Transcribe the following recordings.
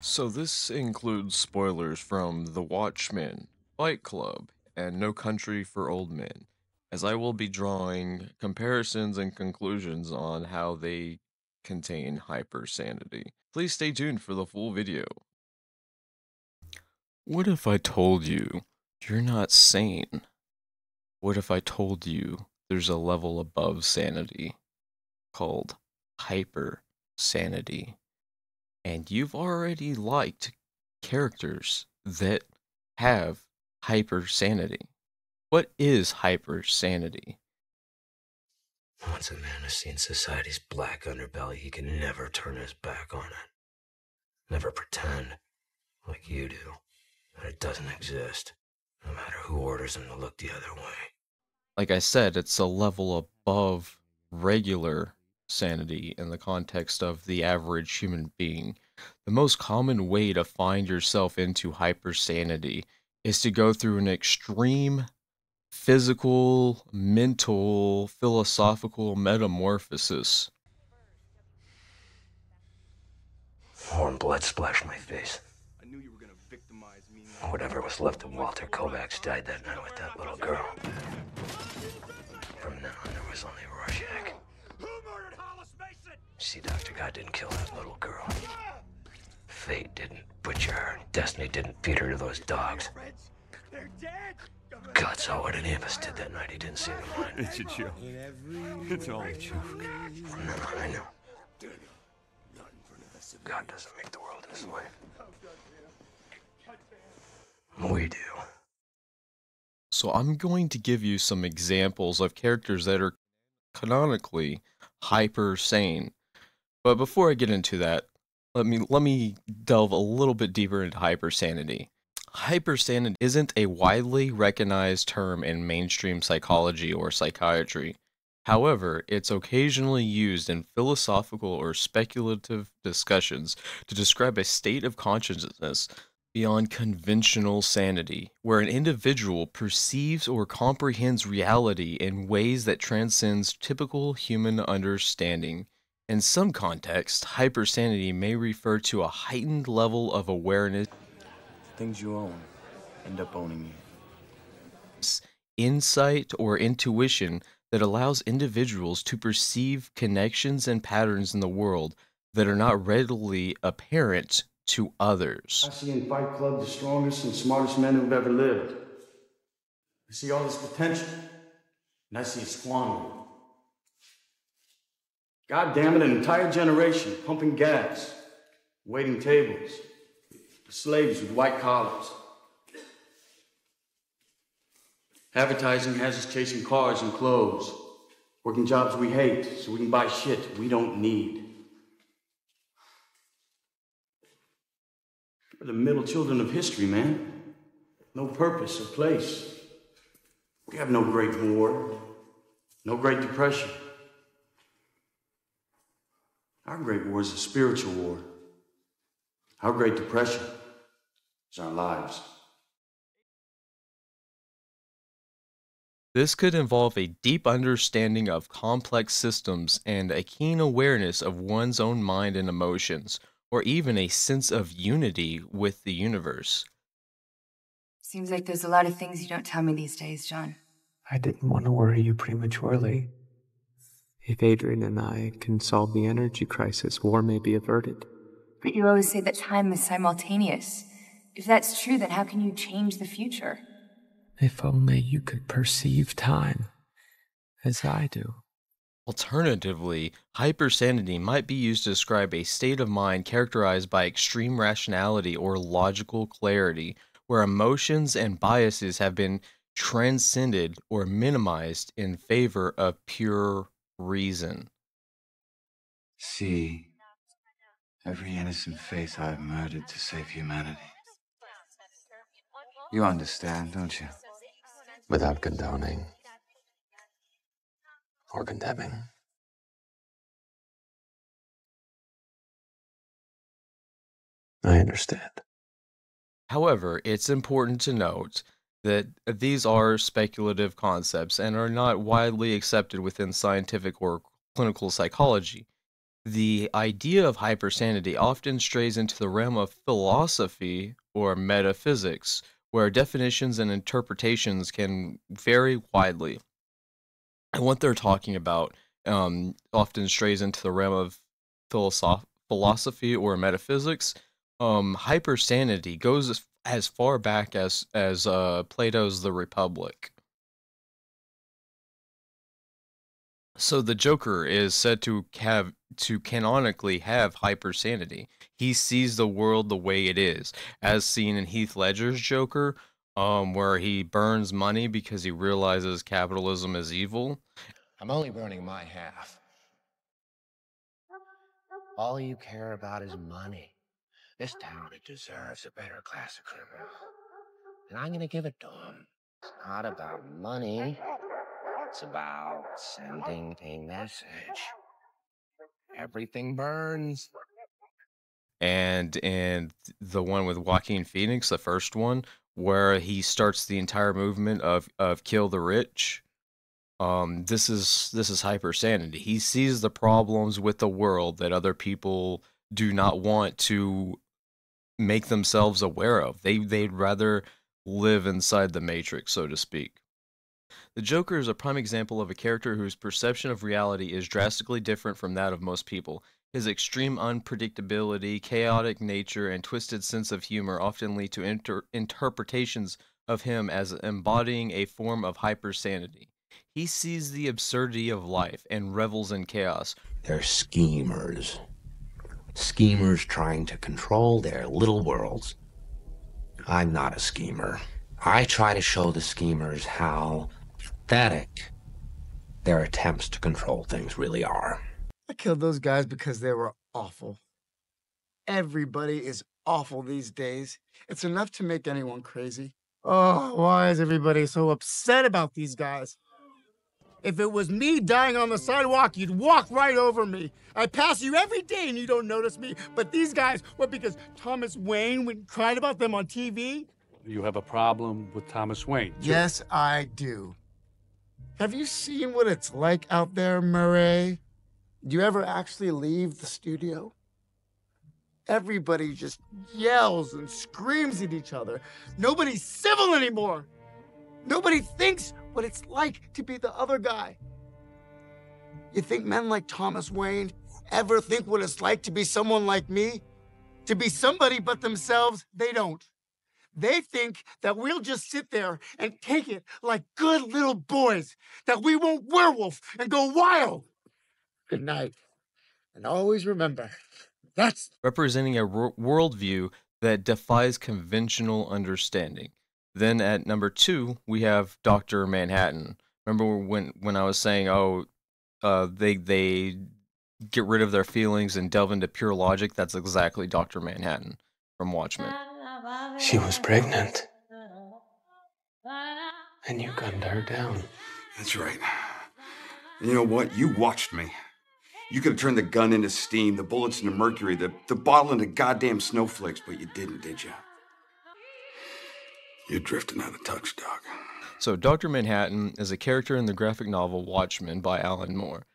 So this includes spoilers from The Watchmen, Fight Club, and No Country for Old Men, as I will be drawing comparisons and conclusions on how they contain hypersanity. Please stay tuned for the full video. What if I told you you're not sane? What if I told you there's a level above sanity called hypersanity? And you've already liked characters that have hyper sanity. What is hyper sanity? Once a man has seen society's black underbelly, he can never turn his back on it. Never pretend, like you do, that it doesn't exist, no matter who orders him to look the other way. Like I said, it's a level above regular sanity in the context of the average human being. The most common way to find yourself into hypersanity is to go through an extreme physical, mental, philosophical metamorphosis. Warm blood splashed my face. I knew you were gonna victimize me. Whatever was left of Walter Kovacs died that night with that little girl. From now on, there was only Rorschach. See, Dr. God didn't kill that little girl. Fate didn't butcher her, and destiny didn't feed her to those dogs. God saw what any of us did that night. He didn't see the line. It's a joke. It's all a joke. From then on, I know. God doesn't make the world his way. We do. So I'm going to give you some examples of characters that are canonically hyper sane. But before I get into that, let me let me delve a little bit deeper into hypersanity. Hypersanity isn't a widely recognized term in mainstream psychology or psychiatry. However, it's occasionally used in philosophical or speculative discussions to describe a state of consciousness beyond conventional sanity, where an individual perceives or comprehends reality in ways that transcends typical human understanding. In some contexts, hypersanity may refer to a heightened level of awareness. Things you own end up owning you. Insight or intuition that allows individuals to perceive connections and patterns in the world that are not readily apparent to others. I see in Fight Club the strongest and smartest men who've ever lived. I see all this potential, and I see it squandered. God damn it, an entire generation pumping gas, waiting tables, slaves with white collars. Advertising has us chasing cars and clothes, working jobs we hate so we can buy shit we don't need. We're the middle children of history, man. No purpose or place. We have no great war, no great depression. Our great war is a spiritual war. Our great depression is our lives. This could involve a deep understanding of complex systems and a keen awareness of one's own mind and emotions, or even a sense of unity with the universe. Seems like there's a lot of things you don't tell me these days, John. I didn't want to worry you prematurely. If Adrian and I can solve the energy crisis, war may be averted. But you always say that time is simultaneous. If that's true, then how can you change the future? If only you could perceive time as I do. Alternatively, hypersanity might be used to describe a state of mind characterized by extreme rationality or logical clarity, where emotions and biases have been transcended or minimized in favor of pure reason. See, every innocent face I've murdered to save humanity. You understand, don't you? Without condoning or condemning. I understand. However, it's important to note that these are speculative concepts and are not widely accepted within scientific or clinical psychology. the idea of hypersanity often strays into the realm of philosophy or metaphysics, where definitions and interpretations can vary widely. And what they're talking about um, often strays into the realm of philosoph- philosophy or metaphysics. Um, hypersanity goes as, far back as as uh, Plato's The Republic. So the Joker is said to have to canonically have hypersanity. He sees the world the way it is, as seen in Heath Ledger's Joker, um, where he burns money because he realizes capitalism is evil. I'm only burning my half. All you care about is money. This town deserves a better class of criminal. And I'm gonna give it to him. It's not about money. It's about sending a message. Everything burns. and and the one with Joaquin Phoenix, the first one, where he starts the entire movement of of kill the rich. Um, this is this is hypersanity. He sees the problems with the world that other people do not want to make themselves aware of. They they'd rather live inside the matrix, so to speak. The Joker is a prime example of a character whose perception of reality is drastically different from that of most people. His extreme unpredictability, chaotic nature, and twisted sense of humor often lead to inter- interpretations of him as embodying a form of hypersanity. He sees the absurdity of life and revels in chaos. They're schemers. Schemers trying to control their little worlds. I'm not a schemer. I try to show the schemers how pathetic their attempts to control things really are. I killed those guys because they were awful. Everybody is awful these days. It's enough to make anyone crazy. Oh, why is everybody so upset about these guys? If it was me dying on the sidewalk, you'd walk right over me. I pass you every day and you don't notice me. But these guys, what, because Thomas Wayne went cried about them on TV? You have a problem with Thomas Wayne. too. Yes, I do. Have you seen what it's like out there, Murray? Do you ever actually leave the studio? Everybody just yells and screams at each other. Nobody's civil anymore. Nobody thinks what it's like to be the other guy. You think men like Thomas Wayne ever think what it's like to be someone like me? To be somebody but themselves? They don't. They think that we'll just sit there and take it like good little boys, that we won't werewolf and go wild. Good night. And always remember, that's representing a worldview that defies conventional understanding. Then at number two, we have Doctor Manhattan. Remember when when I was saying, oh, uh, they they get rid of their feelings and delve into pure logic? That's exactly Doctor Manhattan from Watchmen. She was pregnant. And you gunned her down. That's right. You know what? You watched me. You could have turned the gun into steam, the bullets into mercury, the, the bottle into goddamn snowflakes, but you didn't, did you? You're drifting out of touch, Doc. So, Dr. Manhattan is a character in the graphic novel Watchmen by Alan Moore.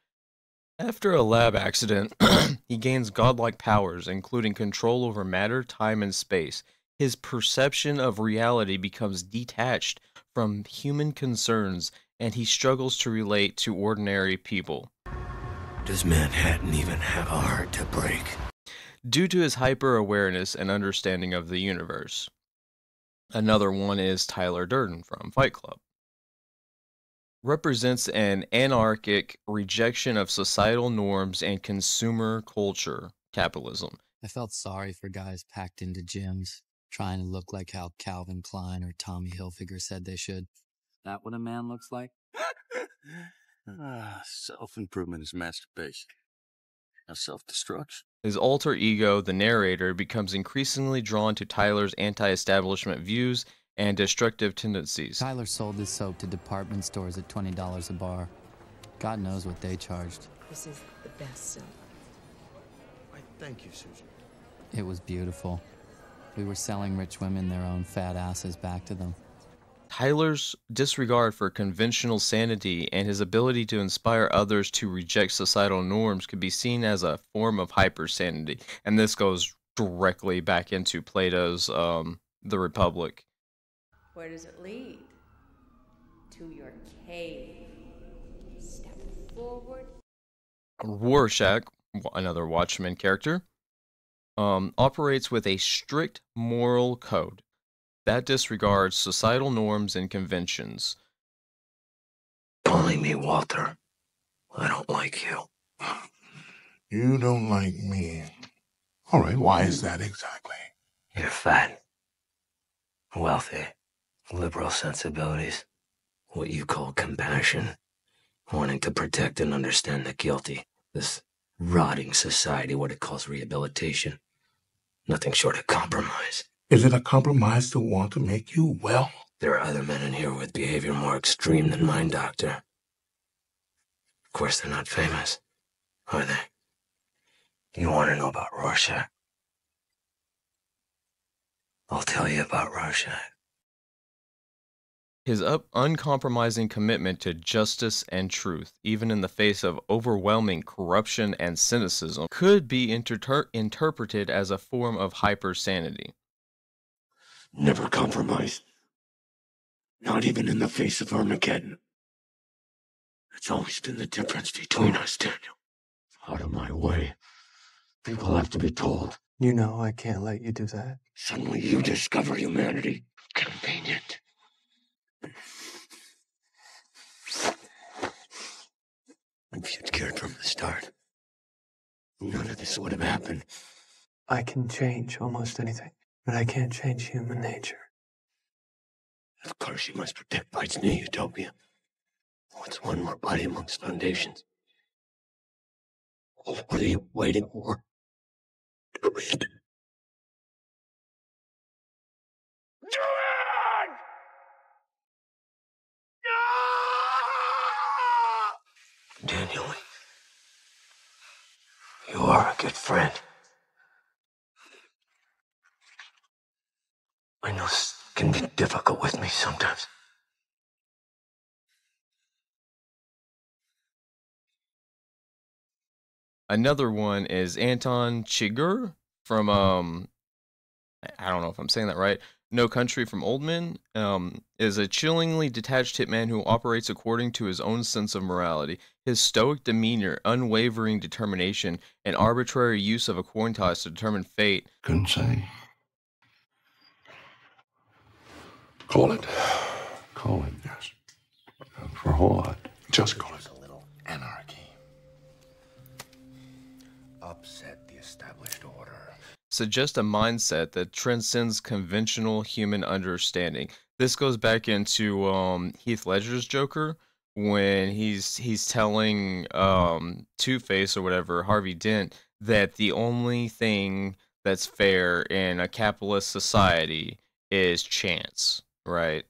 After a lab accident, he gains godlike powers, including control over matter, time, and space. His perception of reality becomes detached from human concerns, and he struggles to relate to ordinary people. Does Manhattan even have a heart to break? Due to his hyper awareness and understanding of the universe. Another one is Tyler Durden from Fight Club. Represents an anarchic rejection of societal norms and consumer culture, capitalism. I felt sorry for guys packed into gyms, trying to look like how Calvin Klein or Tommy Hilfiger said they should. That what a man looks like? Ah, self improvement is masturbation. Now self destruction. His alter ego, the narrator, becomes increasingly drawn to Tyler's anti establishment views and destructive tendencies. Tyler sold his soap to department stores at $20 a bar. God knows what they charged. This is the best soap. Why, thank you, Susan. It was beautiful. We were selling rich women their own fat asses back to them. Tyler's disregard for conventional sanity and his ability to inspire others to reject societal norms could be seen as a form of hypersanity. And this goes directly back into Plato's um, The Republic. Where does it lead? To your cave. Step forward. Rorschach, another Watchmen character, um, operates with a strict moral code that disregards societal norms and conventions. Calling me Walter. I don't like you. You don't like me. All right, why is that exactly? You're fat, wealthy, liberal sensibilities, what you call compassion, wanting to protect and understand the guilty, this rotting society, what it calls rehabilitation. Nothing short of compromise. Is it a compromise to want to make you well? There are other men in here with behavior more extreme than mine, Doctor. Of course, they're not famous, are they? You want to know about Rorschach? I'll tell you about Rorschach. His up- uncompromising commitment to justice and truth, even in the face of overwhelming corruption and cynicism, could be inter- interpreted as a form of hypersanity. Never compromise. Not even in the face of Armageddon. It's always been the difference between us, Daniel. Out of my way. People have to be told. You know I can't let you do that. Suddenly you discover humanity. Convenient. If you'd cared from the start, none of this would have happened. I can change almost anything, but I can't change human nature. Of course, you must protect Veidt's new utopia. What's one more body amongst foundations? What are you waiting for? Do it! Do it! Daniel, you are a good friend. I know this can be difficult with me sometimes. Another one is Anton Chigurh from um I don't know if I'm saying that right. No Country from Old Men um, is a chillingly detached hitman who operates according to his own sense of morality. His stoic demeanor, unwavering determination, and arbitrary use of a coin toss to determine fate. Couldn't say. Call it. Call it, yes. For what? Just call it. A little anarchy. Upset the established order. suggest a mindset that transcends conventional human understanding. This goes back into um, Heath Ledger's Joker when he's he's telling um, Two Face or whatever Harvey Dent that the only thing that's fair in a capitalist society is chance, right?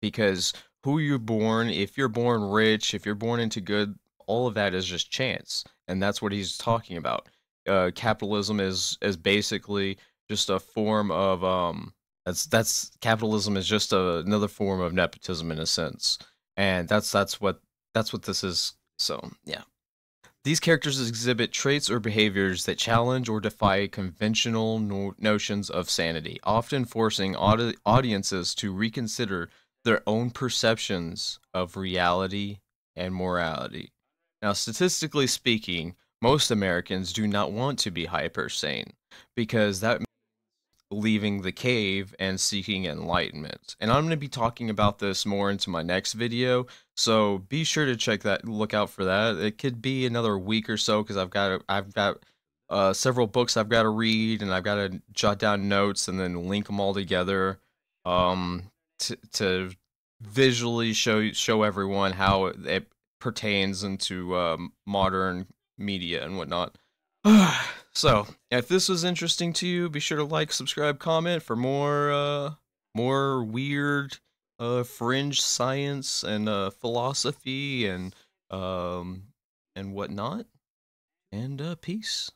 Because who you're born, if you're born rich, if you're born into good, all of that is just chance, and that's what he's talking about uh, capitalism is is basically just a form of um that's that's capitalism is just a, another form of nepotism in a sense and that's that's what that's what this is so yeah these characters exhibit traits or behaviors that challenge or defy conventional no- notions of sanity often forcing audi- audiences to reconsider their own perceptions of reality and morality now statistically speaking most Americans do not want to be hyper sane because that means leaving the cave and seeking enlightenment. And I'm going to be talking about this more into my next video, so be sure to check that look out for that. It could be another week or so cuz I've got I've got uh, several books I've got to read and I've got to jot down notes and then link them all together um to to visually show show everyone how it, it pertains into um, modern media and whatnot. so, if this was interesting to you, be sure to like, subscribe, comment for more uh more weird uh fringe science and uh philosophy and um and whatnot. And uh peace.